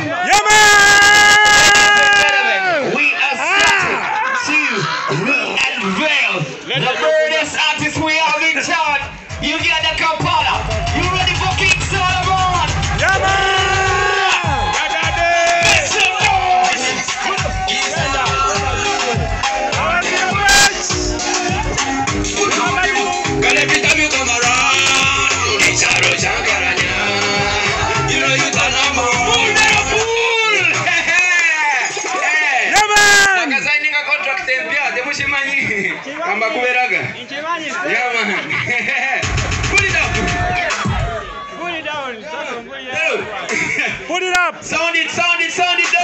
Yeah, man! We are starting to re-unveil the birdest artist we have in town. You get the Kampala. You ready for King Solomon? Yeah, man! Make some noise. Kale pita mi come around, tem pia, temos chimani. Amba kuberaga. Chimani. Yeah man. Put it up. Put it down. Put it up. Sound it, sound it, sound it. Down.